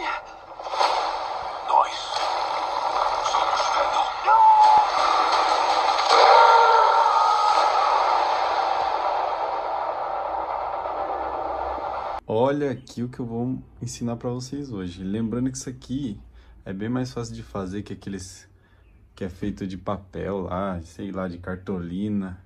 você? Nós somos Venom. Olha aqui o que eu vou ensinar para vocês hoje. Lembrando que isso aqui é bem mais fácil de fazer que aqueles que é feito de papel lá, sei lá, de cartolina.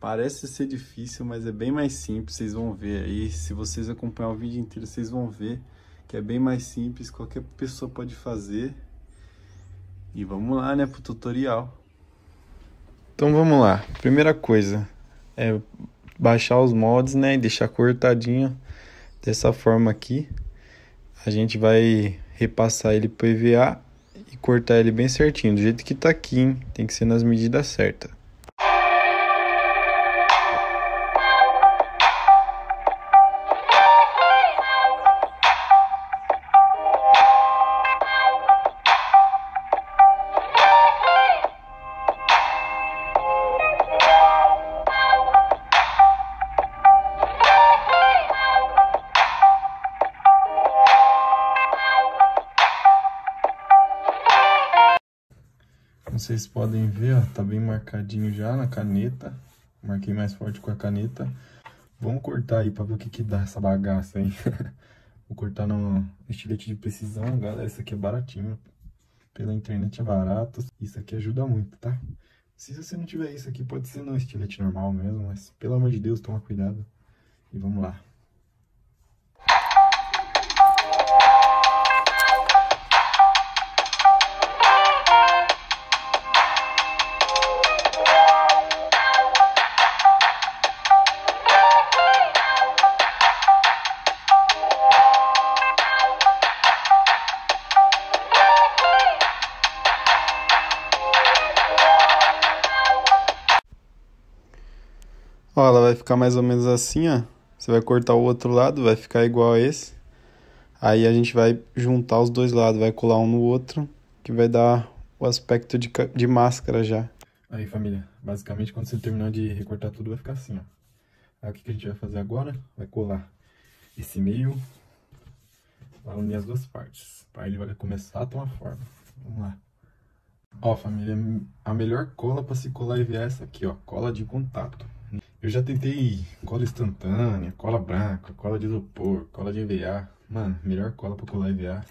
Parece ser difícil, mas é bem mais simples, vocês vão ver aí. Se vocês acompanhar o vídeo inteiro, vocês vão ver que é bem mais simples, qualquer pessoa pode fazer. E vamos lá, né, pro tutorial. Então vamos lá. Primeira coisa é baixar os moldes, né, e deixar cortadinho dessa forma aqui. A gente vai repassar ele pro EVA e cortar ele bem certinho, do jeito que tá aqui, hein? Tem que ser nas medidas certas. Vocês podem ver, ó, tá bem marcadinho já na caneta. Marquei mais forte com a caneta. Vamos cortar aí pra ver o que que dá essa bagaça aí. Vou cortar no estilete de precisão, galera. Isso aqui é baratinho. Pela internet é barato. Isso aqui ajuda muito, tá? Se você não tiver isso aqui, pode ser no estilete normal mesmo. Mas, pelo amor de Deus, toma cuidado. E vamos lá. Ó, ela vai ficar mais ou menos assim, ó. Você vai cortar o outro lado, vai ficar igual a esse. Aí a gente vai juntar os dois lados, vai colar um no outro, que vai dar o aspecto de, de máscara já. Aí, família, basicamente quando você terminar de recortar tudo, vai ficar assim, ó. Aí o que, a gente vai fazer agora? Vai colar esse meio, vai unir as duas partes, para ele vai começar a tomar forma. Vamos lá. Ó, família, a melhor cola para se colar EVA é essa aqui, ó, cola de contato. Eu já tentei cola instantânea, cola branca, cola de isopor, cola de EVA. Mano, melhor cola para colar EVA,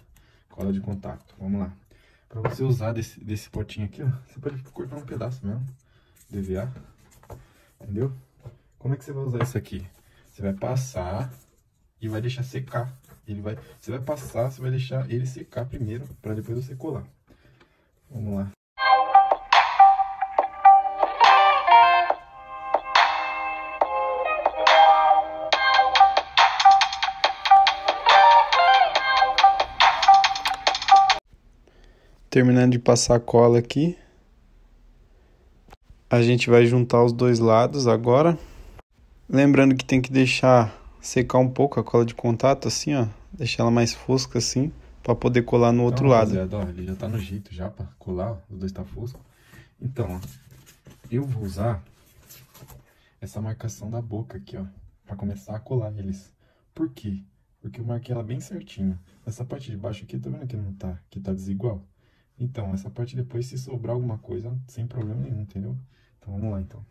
cola de contato. Vamos lá. Para você usar desse, desse potinho aqui, ó, você pode cortar um pedaço mesmo de EVA. Entendeu? Como é que você vai usar isso aqui? Você vai passar e vai deixar secar. Ele vai, você vai passar, você vai deixar ele secar primeiro, para depois você colar. Vamos lá. Terminando de passar a cola aqui. A gente vai juntar os dois lados agora. Lembrando que tem que deixar secar um pouco a cola de contato, assim, ó. Deixar ela mais fosca, assim, para poder colar no outro então, lado. Ó, ele já tá no jeito já para colar, os dois tá fosco. Então, ó, eu vou usar essa marcação da boca aqui, ó, para começar a colar eles. Por quê? Porque eu marquei ela bem certinho. Essa parte de baixo aqui, tá vendo que não tá, que tá desigual? Então, essa parte depois, se sobrar alguma coisa, sem problema nenhum, entendeu? Então, vamos lá, então.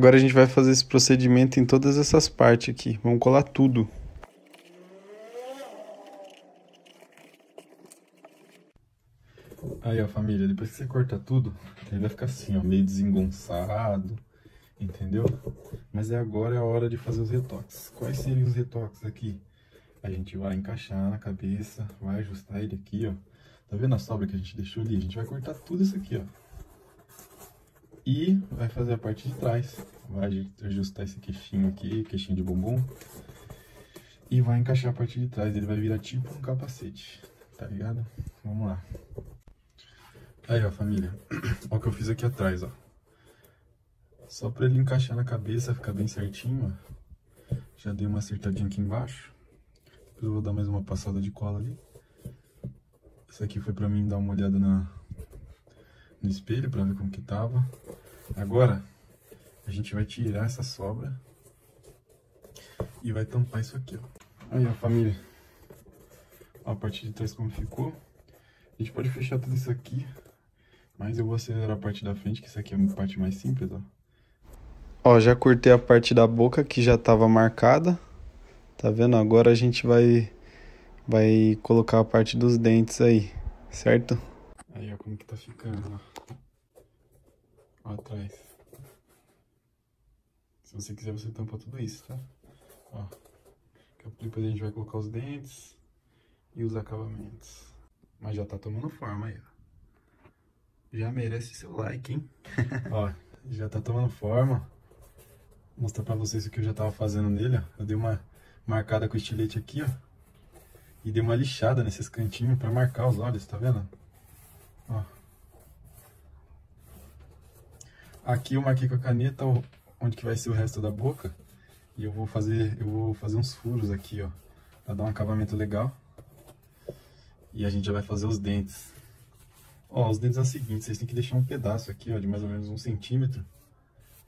Agora a gente vai fazer esse procedimento em todas essas partes aqui. Vamos colar tudo. Aí, ó, família, depois que você corta tudo, ele vai ficar assim, ó, meio desengonçado, entendeu? Mas é agora é a hora de fazer os retoques. Quais seriam os retoques aqui? A gente vai encaixar na cabeça, vai ajustar ele aqui, ó. Tá vendo a sobra que a gente deixou ali? A gente vai cortar tudo isso aqui, ó. E vai fazer a parte de trás. Vai ajustar esse queixinho aqui, queixinho de bumbum. E vai encaixar a parte de trás. Ele vai virar tipo um capacete, tá ligado? Vamos lá. Aí, ó, família. Olha o que eu fiz aqui atrás, ó. Só pra ele encaixar na cabeça, ficar bem certinho, ó. Já dei uma acertadinha aqui embaixo. Depois eu vou dar mais uma passada de cola ali. Isso aqui foi pra mim dar uma olhada na, no espelho pra ver como que tava. Agora, a gente vai tirar essa sobra e vai tampar isso aqui, ó. Aí, ó, família. Ó, a parte de trás como ficou. A gente pode fechar tudo isso aqui, mas eu vou acelerar a parte da frente, que isso aqui é uma parte mais simples, ó. Ó, já cortei a parte da boca que já tava marcada. Tá vendo? Agora a gente vai vai colocar a parte dos dentes aí, certo? Aí, ó, como que tá ficando, ó. Ó, atrás. Se você quiser, você tampa tudo isso, tá? Ó. Depois a gente vai colocar os dentes e os acabamentos. Mas já tá tomando forma aí, ó. Já merece seu like, hein? ó, já tá tomando forma. Vou mostrar pra vocês o que eu já tava fazendo nele, ó. Eu dei uma marcada com o estilete aqui, ó. E dei uma lixada nesses cantinhos pra marcar os olhos, tá vendo? Ó. Aqui eu marquei com a caneta onde que vai ser o resto da boca. E eu vou fazer, eu vou fazer uns furos aqui, ó. Pra dar um acabamento legal. E a gente já vai fazer os dentes. Ó, os dentes é o seguinte, vocês têm que deixar um pedaço aqui, ó, de mais ou menos um centímetro.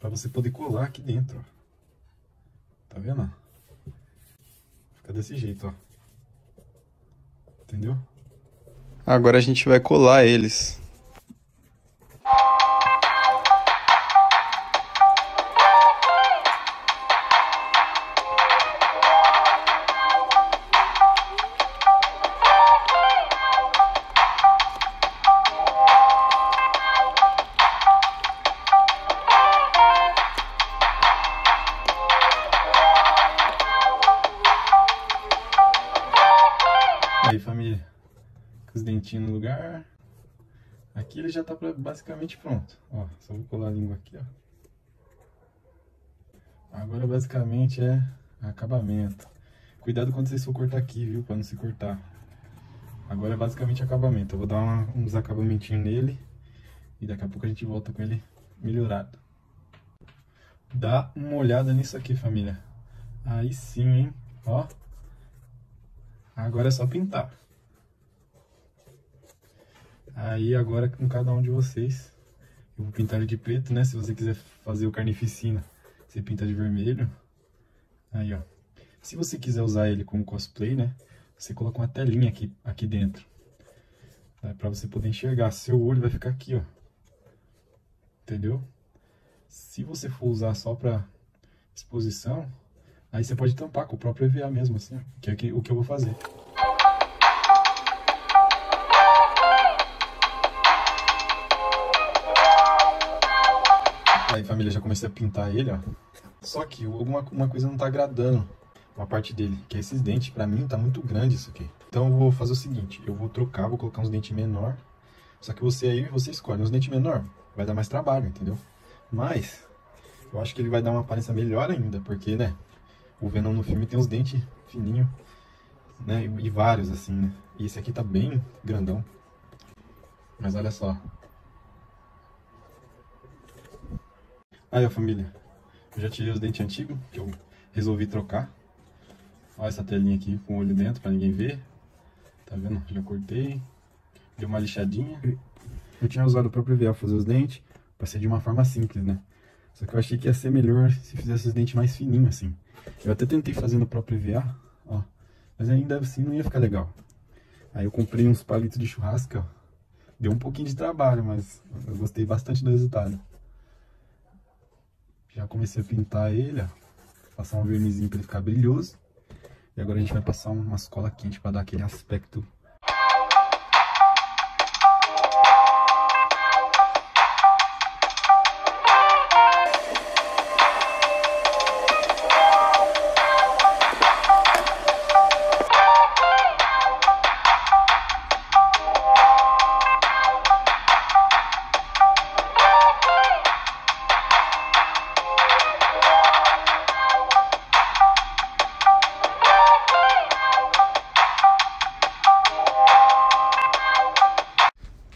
Pra você poder colar aqui dentro, ó. Tá vendo? Fica desse jeito, ó. Entendeu? Agora a gente vai colar eles. No lugar. Aqui ele já tá pra- basicamente pronto. Ó, só vou colar a língua aqui, ó. Agora basicamente é acabamento. Cuidado quando vocês for cortar aqui, viu? Pra não se cortar. Agora é basicamente acabamento. Eu vou dar uma- uns acabamentinhos nele. E daqui a pouco a gente volta com ele melhorado. Dá uma olhada nisso aqui, família. Aí sim, hein? Ó. Agora é só pintar. Aí agora com cada um de vocês. Eu vou pintar ele de preto, né? Se você quiser fazer o carnificina, você pinta de vermelho. Aí, ó. Se você quiser usar ele como cosplay, né? Você coloca uma telinha aqui, aqui dentro. Tá? Pra você poder enxergar. Seu olho vai ficar aqui, ó. Entendeu? Se você for usar só pra exposição, aí você pode tampar com o próprio EVA mesmo, assim, ó. Que é o que eu vou fazer. Aí, família, já comecei a pintar ele, ó. Só que alguma uma coisa não tá agradando uma parte dele, que é esses dentes. Pra mim tá muito grande isso aqui. Então eu vou fazer o seguinte, eu vou trocar, vou colocar uns dentes menor. Só que você aí, você escolhe uns dentes menor. Vai dar mais trabalho, entendeu? Mas, eu acho que ele vai dar uma aparência melhor ainda, porque, né? O Venom no filme tem uns dentes fininhos, né? E, vários, assim, né? E esse aqui tá bem grandão. Mas olha só. Aí, ó, família. Eu já tirei os dentes antigos, que eu resolvi trocar. Olha essa telinha aqui com o olho dentro, pra ninguém ver. Tá vendo? Já cortei. Dei uma lixadinha. Eu tinha usado o pra fazer os dentes, pra ser de uma forma simples, né? Só que eu achei que ia ser melhor se fizesse os dentes mais fininhos, assim. Eu até tentei fazer no próprio EVA, ó. Mas ainda assim não ia ficar legal. Aí eu comprei uns palitos de churrasco, ó. Deu um pouquinho de trabalho, mas eu gostei bastante do resultado. Já comecei a pintar ele, ó. Passar um vernizinho pra ele ficar brilhoso. E agora a gente vai passar uma cola quente pra dar aquele aspecto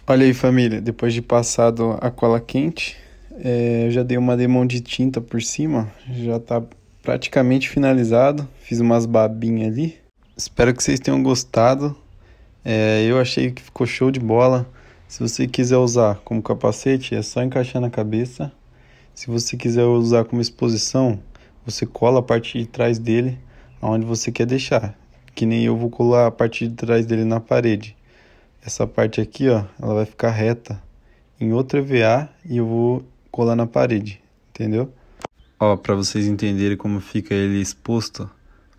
Olha aí, família, depois de passado a cola quente, é, eu já dei uma demão de tinta por cima, já tá praticamente finalizado. Fiz umas babinhas ali. Espero que vocês tenham gostado. É, eu achei que ficou show de bola. Se você quiser usar como capacete, é só encaixar na cabeça. Se você quiser usar como exposição, você cola a parte de trás dele aonde você quer deixar. Que nem eu vou colar a parte de trás dele na parede. Essa parte aqui, ó, ela vai ficar reta em outra EVA e eu vou colar na parede, entendeu? Ó, para vocês entenderem como fica ele exposto,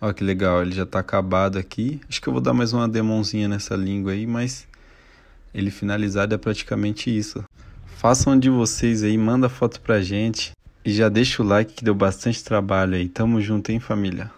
ó que legal, ele já tá acabado aqui. Acho que eu vou dar mais uma demonzinha nessa língua aí, mas ele finalizado é praticamente isso. Façam de vocês aí, manda foto pra gente e já deixa o like que deu bastante trabalho aí. Tamo junto, hein, família?